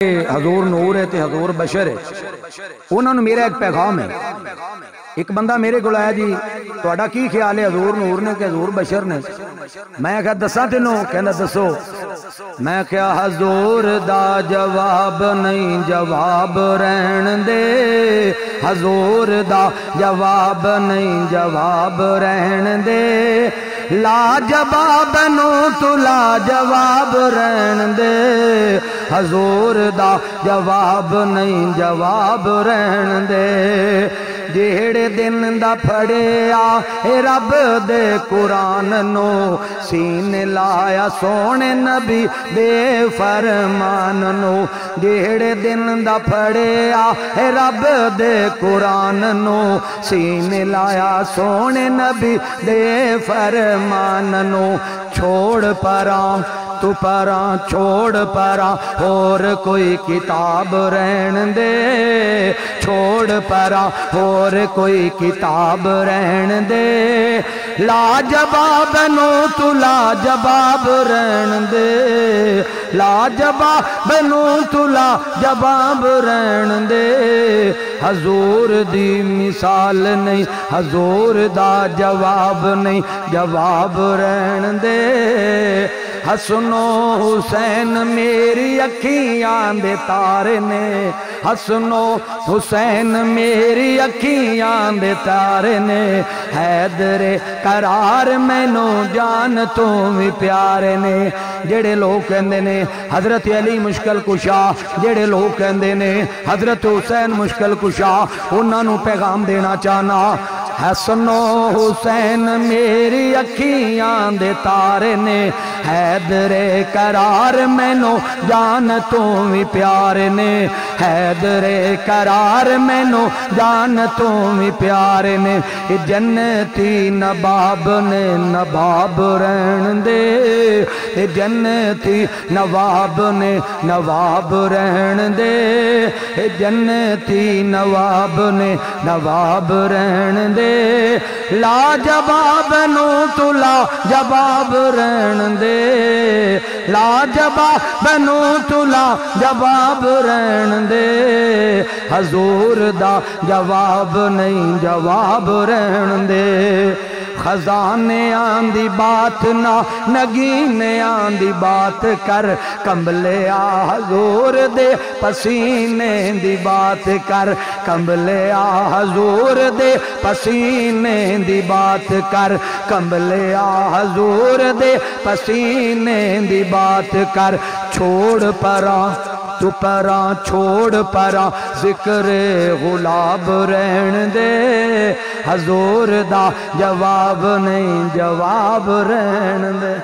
हजूर नूर है हजूर बशर है। उन्होंने मेरा एक पैगाम है। एक बंदा मेरे को आया जी थोड़ा की ख्याल है हजूर नूर ने कि हजूर बशर ने? मैं क्या दसा तेनों। कहना दसो मैं क्या हजूर दा जवाब नहीं जवाब रहन दे। हजूर दा जवाब नहीं जवाब रहन दे। लाजवाब नो तू लाजवाब रहन दे। हजूर दा जवाब नहीं जवाब रहन दे। जेड़े दिन दा फड़िया रब दे कुरान नो सीन लाया सोने नबी दे फरमान नो जेड़े दिन दा फड़िया रब दे कुरान नो सीन लाया सोने नबी दे फरमान नो छोड़ परा तू परा, छोड़ परा, और कोई किताब रहन दे। छोड़ परा, और कोई किताब रहन दे। लाजवाब नो तू लाजवाब रहन दे। लाजवाब नो तू लाजवाब रहन दे। हजूर दी मिसाल नहीं, हजूर दा जवाब नहीं, जवाब रहन दे। हसनो हुसैन मेरी अखियाँ दे तारे ने। हसनो हुसैन मेरी अखियाँ दे तारे ने। हैदरे करार मैनू जान तू भी प्यारे ने। जेड़े लोग कहते ने, हज़रत अली मुश्किल कुशा, जेड़े लोग कहते ने, हज़रत हुसैन मुश्किल कुशा उन्होंने पैगाम देना चाहना हसनो हुसैन मेरी अखियाँ दे तारे ने। हैदरे करार मैनो जान तू भी प्यारे ने। हैदरे करार मैनो जान तू भी प्यारे ने। जन्नती नबाब ने नवाब रहन दे। जन्नती नवाब ने नवाब रहन दे। जन्नती नवाब ने नवाब रहन दे। लाजवाब नो तू ला जवाब रहन दे। लाजवाब जबा बनू तुला जवाब रहन दे। हजूर दा जवाब नहीं जवाब रहन दे। खजाने आंदी बात ना, नगीने आंदी बात कर, कंबले आ हजूर दे, पसीने दी बात कर, कंबले आ हजूर दे, पसीने दी बात कर, कंबले आ हजूर दे, पसीने दी बात कर, छोड़ परा तू परा छोड़ परा जिक्र गुलाब रहन दे। हजूर दा जवाब नहीं जवाब रहन दे